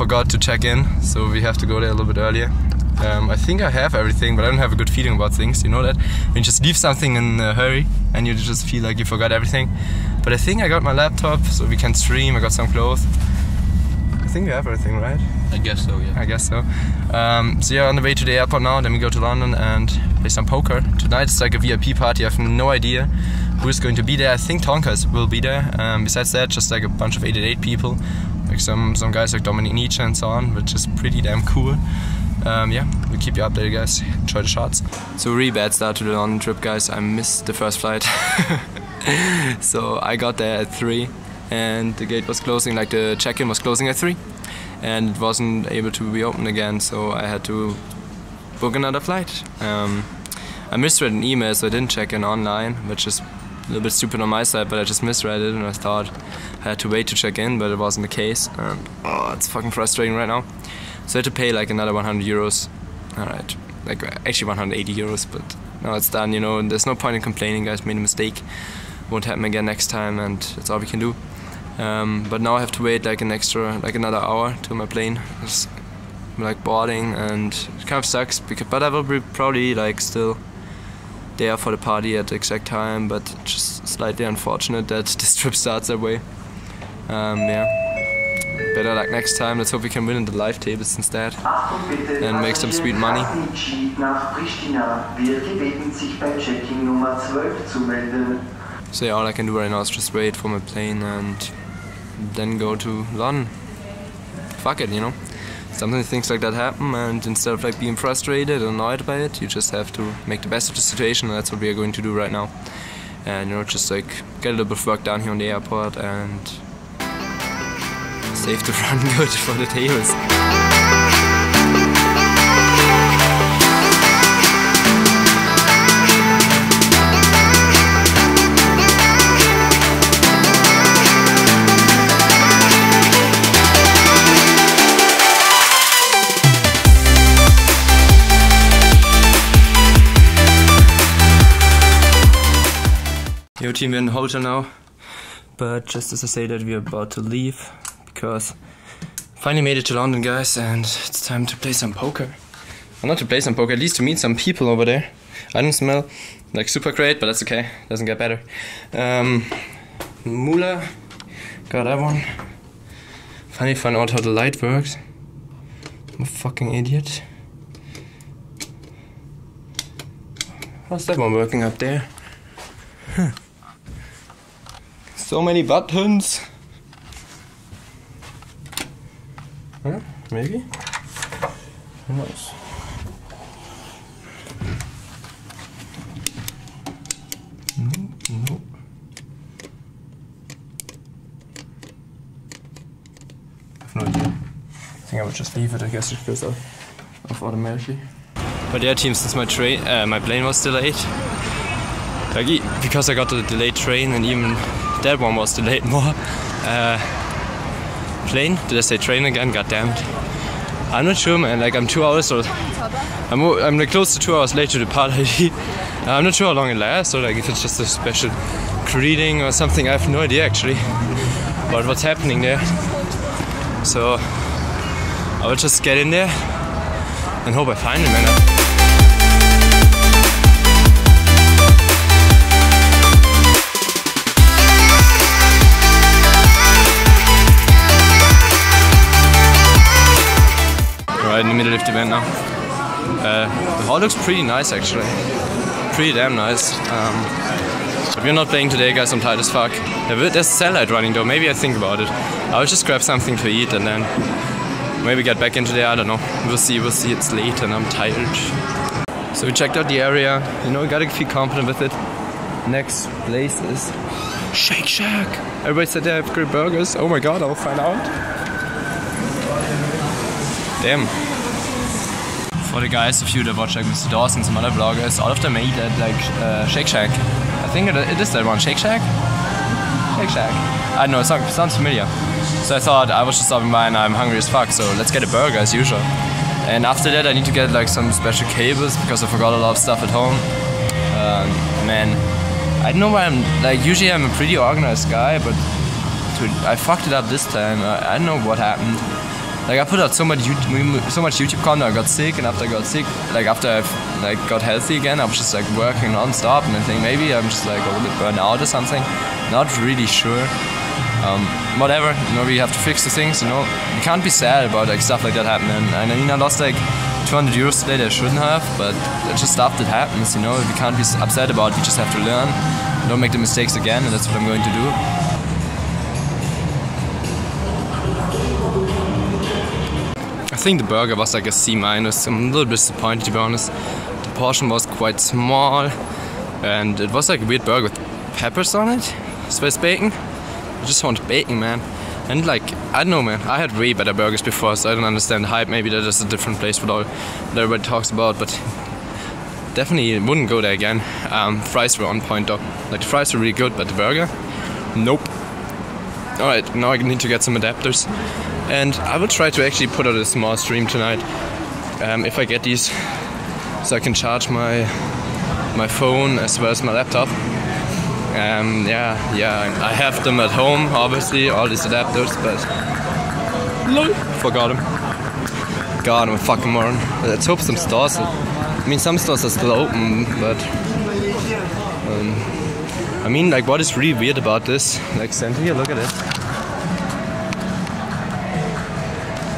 forgot to check in, so we have to go there a little bit earlier. Um, I think I have everything, but I don't have a good feeling about things. You know that when you just leave something in a hurry and you just feel like you forgot everything. But I think I got my laptop, so we can stream. I got some clothes. I think we have everything, right? I guess so, yeah. I guess so. Um, so yeah, on the way to the airport now. Then we go to London and play some poker. Tonight it's like a VIP party. I have no idea who's going to be there. I think Tonkas will be there. Um, besides that, just like a bunch of 88 people, like some some guys like Dominik Nitsche and so on, which is pretty damn cool. Um, yeah, we'll keep you updated, guys. Enjoy the shots. So really bad start to the London trip, guys. I missed the first flight, so I got there at three, and the gate was closing. Like the check-in was closing at three, and it wasn't able to be opened again. So I had to book another flight. Um, I misread an email, so I didn't check in online, which is little bit stupid on my side, but I just misread it and I thought I had to wait to check in, but it wasn't the case. And, oh, it's fucking frustrating right now. So I had to pay like another 100 euros. Alright, like actually 180 euros, but now it's done, you know, and there's no point in complaining, guys, made a mistake. Won't happen again next time, and that's all we can do. Um, but now I have to wait like an extra, like another hour till my plane is like boarding, and it kind of sucks, because, but I will be probably like still there for the party at the exact time, but just slightly unfortunate that this trip starts that way. Um, yeah better luck next time. Let's hope we can win in the live tables instead and make some sweet money. So yeah, all I can do right now is just wait for my plane and then go to London. Fuck it, you know. Sometimes things like that happen and instead of like being frustrated and annoyed by it, you just have to make the best of the situation and that's what we are going to do right now. And you know, just like get a little bit of work down here on the airport and safe to run good for the tables. Yo team, in hotel now. But just as I say that we're about to leave, because finally made it to London, guys, and it's time to play some poker. Well, not to play some poker, at least to meet some people over there. I don't smell like super great, but that's okay. Doesn't get better. Um, Mula, got that one. Finally found out how the light works. I'm a fucking idiot. How's that one working up there? Huh. So many buttons. Huh? Maybe? Who knows? Nope, nope. I have no idea. I think I would just leave it, I guess, because of, of automatically. But yeah, team, since my train, uh, my plane was delayed, like because I got the delayed train and even that one was delayed more. Uh, plane? Did I say train again? God damn it. I'm not sure, man. Like I'm two hours or I'm I'm like close to two hours late to the party. I'm not sure how long it lasts or like if it's just a special greeting or something. I have no idea actually about what's happening there. So I will just get in there and hope I find him, man. Uh, the hall looks pretty nice actually. Pretty damn nice. Um, but we're not playing today guys, I'm tired as fuck. There's satellite running though, maybe I think about it. I'll just grab something to eat and then maybe get back into there, I don't know. We'll see, we'll see, it's late and I'm tired. So we checked out the area, you know, gotta feel confident with it. Next place is Shake Shack. Everybody said they have great burgers. Oh my god, I'll find out. Damn. For the guys of you that watch like Mr. Dawson, some other vloggers, all of them eat at like uh, Shake Shack. I think it, it is that one, Shake Shack? Shake Shack. I don't know, it sounds, sounds familiar. So I thought I was just stopping by and I'm hungry as fuck, so let's get a burger as usual. And after that I need to get like some special cables because I forgot a lot of stuff at home. Um, man, I don't know why I'm, like usually I'm a pretty organized guy, but I fucked it up this time. I, I don't know what happened. Like I put out so much YouTube, so much YouTube content. I got sick, and after I got sick, like after I like got healthy again, I was just like working non-stop, and I think maybe I'm just like a little bit out or something. Not really sure. Um, whatever, you know, we have to fix the things. You know, you can't be sad about like stuff like that happening. I mean, I lost like 200 euros today that I shouldn't have, but it's just stuff that happens. You know, we can't be upset about. It. We just have to learn. Don't make the mistakes again, and that's what I'm going to do. Think the burger was like a C minus. I'm a little bit disappointed to be honest. The portion was quite small and it was like a weird burger with peppers on it. Swiss bacon. I just want bacon, man. And like, I don't know, man. I had way better burgers before, so I don't understand the hype. Maybe that is a different place with all that everybody talks about, but definitely wouldn't go there again. Um, fries were on point though. Like the fries were really good, but the burger, nope. All right, now I need to get some adapters and I will try to actually put out a small stream tonight um, if I get these so I can charge my my phone as well as my laptop. Um, yeah yeah I have them at home obviously all these adapters but lol. forgot them god I'm a fucking moron. Let's hope some stores I mean some stores are still open but um, I mean like what is really weird about this like center here look at it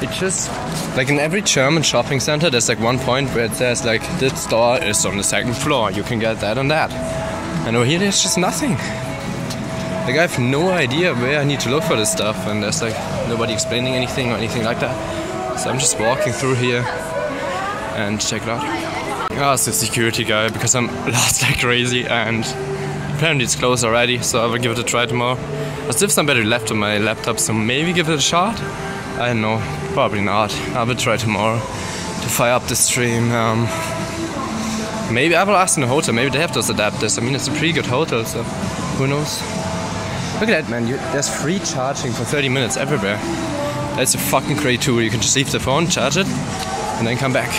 it just like in every German shopping center there's like one point where it says like this store is on the second floor. You can get that and that. And over here there's just nothing. Like I have no idea where I need to look for this stuff and there's like nobody explaining anything or anything like that. So I'm just walking through here and check it out. Oh it's the security guy because I'm lost like crazy and apparently it's closed already so I will give it a try tomorrow. I still have some battery left on my laptop so maybe give it a shot I don't know, probably not. I will try tomorrow to fire up the stream. Um, maybe I will ask in the hotel. Maybe they have those adapters. I mean, it's a pretty good hotel, so who knows? Look at that, man. You, there's free charging for 30 minutes everywhere. That's a fucking great tool. You can just leave the phone, charge it, and then come back.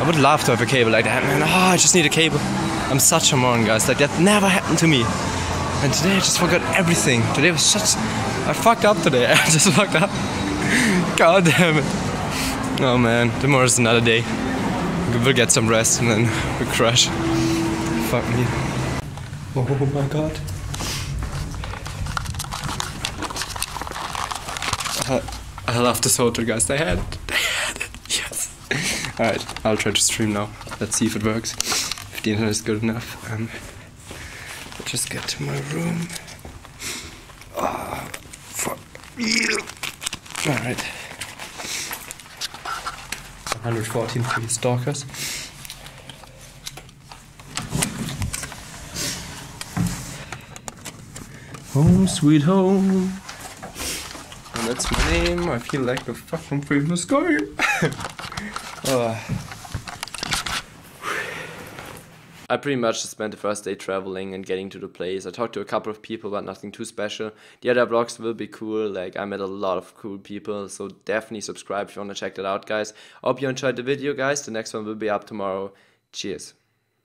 I would love to have a cable like that, man. Oh, I just need a cable. I'm such a moron, guys. Like, that never happened to me. And today I just forgot everything. Today was such I fucked up today. I just fucked up. God damn it. Oh man, tomorrow's another day. We'll get some rest and then we crash. Fuck me. Oh my god. I love this hotel, guys. They had it. They had it. Yes. Alright, I'll try to stream now. Let's see if it works. If the internet is good enough. Um, just get to my room. Alright. 114 for the stalkers. Home sweet home. And that's my name. I feel like the fucking famous guy. oh. I pretty much spent the first day traveling and getting to the place. I talked to a couple of people, but nothing too special. The other vlogs will be cool. Like, I met a lot of cool people, so definitely subscribe if you want to check that out, guys. Hope you enjoyed the video, guys. The next one will be up tomorrow. Cheers.